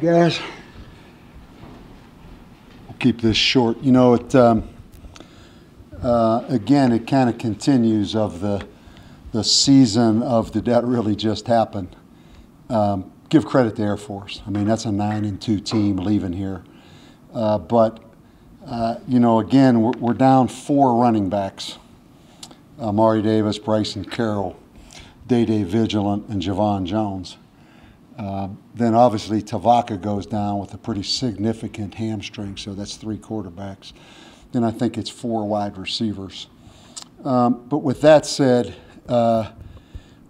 guys. We'll keep this short. You know, it um, uh, again, it kind of continues of the the season of did that really just happen? Um, give credit to Air Force. I mean, that's a nine and two team leaving here, uh, but uh, you know, again, we're, we're, down four running backs: Ahmari Davis, Bryson Carroll, Day Day Vigilant, and Javon Jones. Uh, then obviously Tevaka goes down with a pretty significant hamstring, so that's three quarterbacks. Then I think it's four wide receivers. Um, but with that said, uh,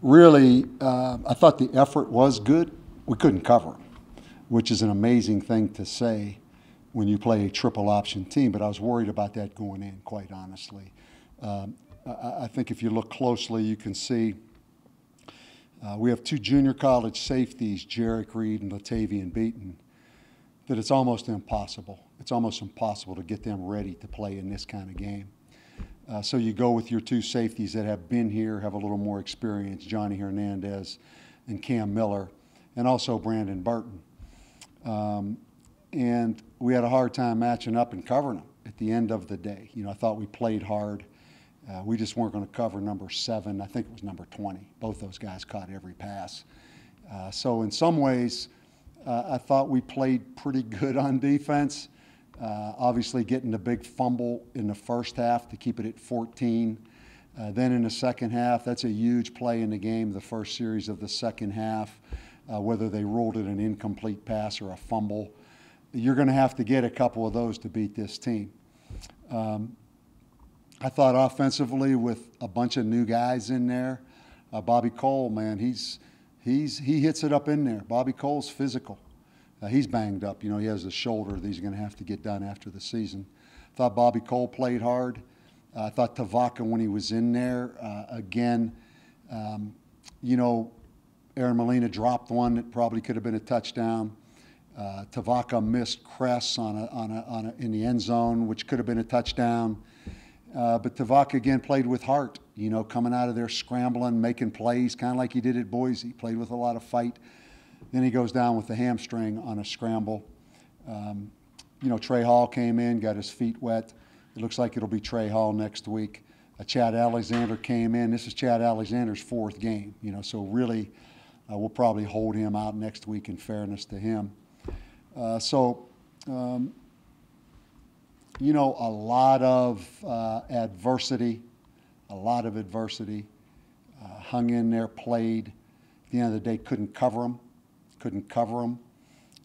really, uh, I thought the effort was good. We couldn't cover, which is an amazing thing to say when you play a triple option team. But I was worried about that going in, quite honestly. Um, I, I think if you look closely, you can see uh, we have two junior college safeties, Jarek Reed and Latavian Beaton, that it's almost impossible. It's almost impossible to get them ready to play in this kind of game. Uh, so you go with your two safeties that have been here, have a little more experience, Johnny Hernandez and Cam Miller, and also Brandon Burton. Um, and we had a hard time matching up and covering them at the end of the day. You know, I thought we played hard. Uh, we just weren't going to cover number seven. I think it was number 20. Both those guys caught every pass. Uh, so in some ways, uh, I thought we played pretty good on defense. Uh, obviously, getting the big fumble in the first half to keep it at 14. Uh, then in the second half, that's a huge play in the game, the first series of the second half, uh, whether they ruled it an incomplete pass or a fumble. You're going to have to get a couple of those to beat this team. Um, I thought offensively with a bunch of new guys in there, uh, Bobby Cole, man, he's he's he hits it up in there. Bobby Cole's physical. Uh, he's banged up. You know, he has a shoulder that he's going to have to get done after the season. Thought Bobby Cole played hard. Uh, I thought Tevaka when he was in there uh, again. Um, you know, Aaron Molina dropped one that probably could have been a touchdown. Uh, Tevaka missed Kress on a, on a, on a, in the end zone, which could have been a touchdown. Uh, but Tevaka again played with heart, you know, coming out of there scrambling, making plays, kind of like he did at Boise. He played with a lot of fight. Then he goes down with the hamstring on a scramble. Um, you know, Trae Hall came in, got his feet wet. It looks like it'll be Trae Hall next week. Uh, Chad Alexander came in. This is Chad Alexander's fourth game, you know, so really uh, we'll probably hold him out next week in fairness to him. Uh, so, um, you know, a lot of uh, adversity, a lot of adversity. Uh, hung in there, played. At the end of the day, couldn't cover them, couldn't cover them,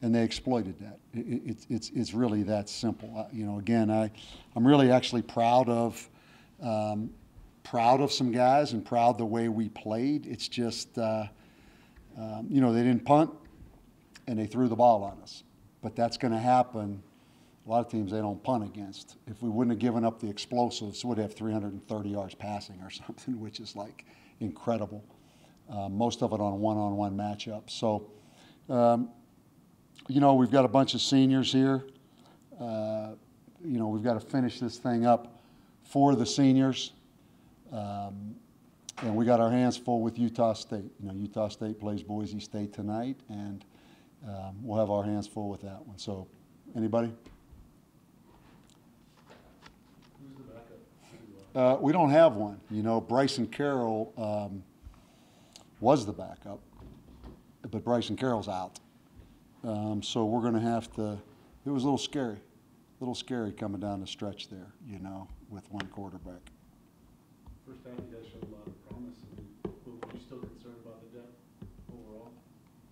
and they exploited that. It, it, it's, it's really that simple. Uh, you know, again, I, I'm really actually proud of, um, proud of some guys and proud the way we played. It's just, uh, um, you know, they didn't punt and they threw the ball on us. But that's going to happen a lot of teams they don't punt against. If we wouldn't have given up the explosives, we'd have 330 yards passing or something, which is like incredible. Uh, most of it on one-on-one matchups. So, um, you know, we've got a bunch of seniors here. Uh, you know, we've got to finish this thing up for the seniors. Um, and we got our hands full with Utah State. You know, Utah State plays Boise State tonight, and um, we'll have our hands full with that one. So, anybody? Uh, we don't have one. You know, Bryson Carroll um, was the backup, but Bryson Carroll's out. Um, so we're going to have to. It was a little scary, a little scary coming down the stretch there. You know, with one quarterback. First half, you guys showed a lot of promise. Were you still concerned about the depth overall?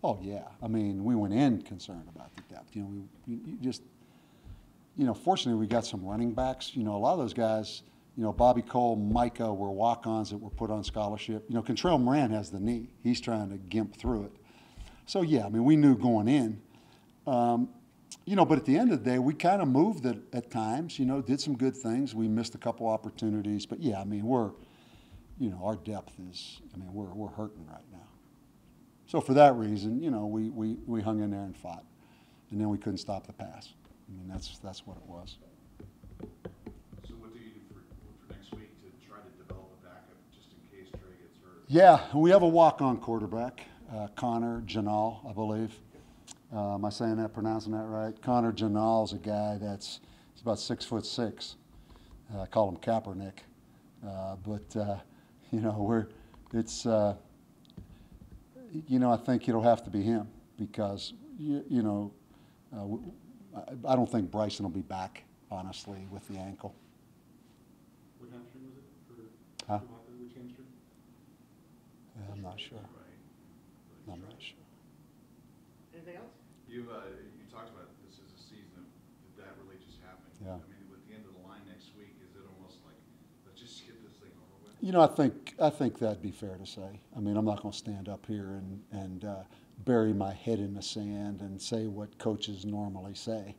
Oh yeah, I mean, we went in concerned about the depth. You know, we, we just, you know, fortunately we got some running backs. You know, a lot of those guys you know, Bobby Cole, Micah were walk-ons that were put on scholarship. You know, Contrell Moran has the knee. He's trying to gimp through it. So, yeah, I mean, we knew going in. Um, you know, but at the end of the day, we kind of moved it at times, you know, did some good things. We missed a couple opportunities. But, yeah, I mean, we're, you know, our depth is, I mean, we're, we're hurting right now. So for that reason, you know, we, we, we hung in there and fought. And then we couldn't stop the pass. I mean, that's, that's what it was. Yeah, we have a walk-on quarterback, uh, Connor Janal, I believe. Uh, am I saying that, pronouncing that right? Connor Janal is a guy that's he's about six foot six. Uh, I call him Kaepernick, uh, but uh, you know we're it's uh, you know I think it'll have to be him because you, you know uh, I don't think Bryson will be back honestly with the ankle. What hamstring was it for Huh? Schumacher, which hamstring? Yeah, I'm not sure. Right. I'm not sure. Anything else? You, uh, you talked about this is a season of, that really just happen? Yeah. I mean, with the end of the line next week, is it almost like, let's just get this thing over with? You know, I think I think that'd be fair to say. I mean, I'm not going to stand up here and and uh, bury my head in the sand and say what coaches normally say.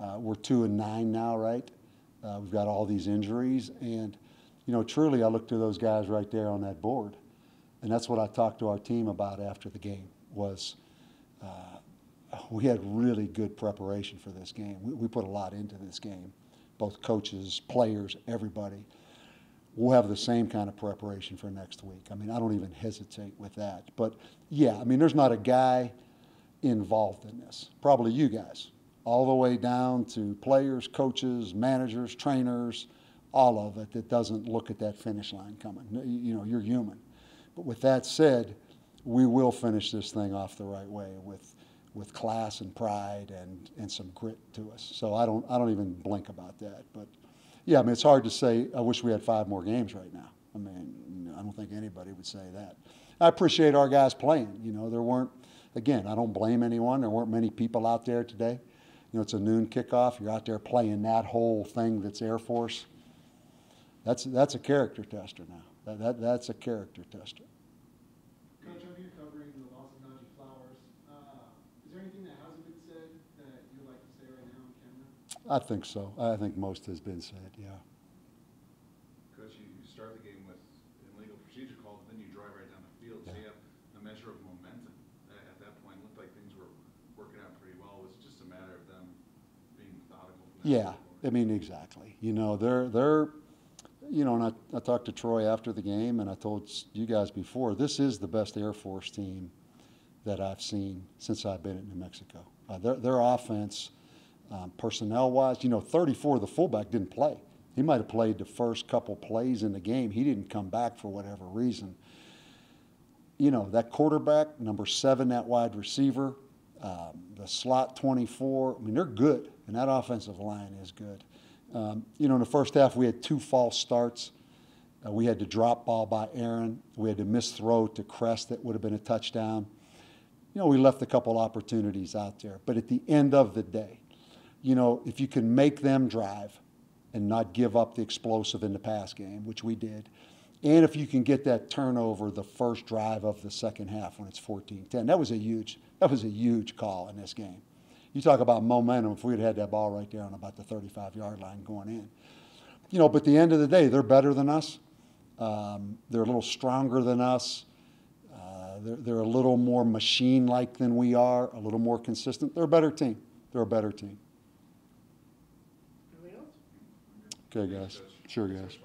Uh, we're two and nine now, right? Uh, we've got all these injuries, and you know, truly, I look to those guys right there on that board, and that's what I talked to our team about after the game. Was uh, we had really good preparation for this game. We, we put a lot into this game, both coaches, players, everybody we'll have the same kind of preparation for next week. I mean, I don't even hesitate with that. But yeah, I mean, there's not a guy involved in this. Probably you guys, all the way down to players, coaches, managers, trainers, all of it that doesn't look at that finish line coming. You know, you're human. But with that said, we will finish this thing off the right way with with class and pride and, and some grit to us. So I don't I don't even blink about that. But yeah, I mean, it's hard to say, I wish we had five more games right now. I mean, I don't think anybody would say that. I appreciate our guys playing. You know, there weren't, again, I don't blame anyone. There weren't many people out there today. You know, it's a noon kickoff. You're out there playing that whole thing that's Air Force. That's, that's a character tester now. That, that, that's a character tester. Coach, I'm here covering the loss of Najee Flowers. Uh, is there anything that hasn't been said that you'd like to say right now on camera? I think so. I think most has been said, yeah. Coach, you, you start the game with an illegal procedure call, but then you drive right down the field, so you have a measure of momentum. At, at that point, it looked like things were working out pretty well. It was just a matter of them being methodical from Yeah, I mean, exactly. You know, they're, they're, you know, and I, I talked to Troy after the game, and I told you guys before, this is the best Air Force team that I've seen since I've been at New Mexico. Uh, their, their offense, um, personnel wise, you know, 34, the fullback didn't play. He might have played the first couple plays in the game. He didn't come back for whatever reason. You know, that quarterback, number seven, that wide receiver, um, the slot 24, I mean, they're good, and that offensive line is good. Um, you know, in the first half, we had two false starts. Uh, we had the drop ball by Aaron. We had the missed throw to Crest that would have been a touchdown. You know, we left a couple opportunities out there. But at the end of the day, you know, if you can make them drive and not give up the explosive in the pass game, which we did, and if you can get that turnover the first drive of the second half when it's 14-10, that was a huge, that was a huge call in this game. You talk about momentum, if we'd had that ball right there on about the 35-yard line going in. You know, but at the end of the day, they're better than us. Um, they're a little stronger than us. Uh, they're, they're a little more machine-like than we are, a little more consistent. They're a better team. They're a better team. Okay, guys. Sure, guys.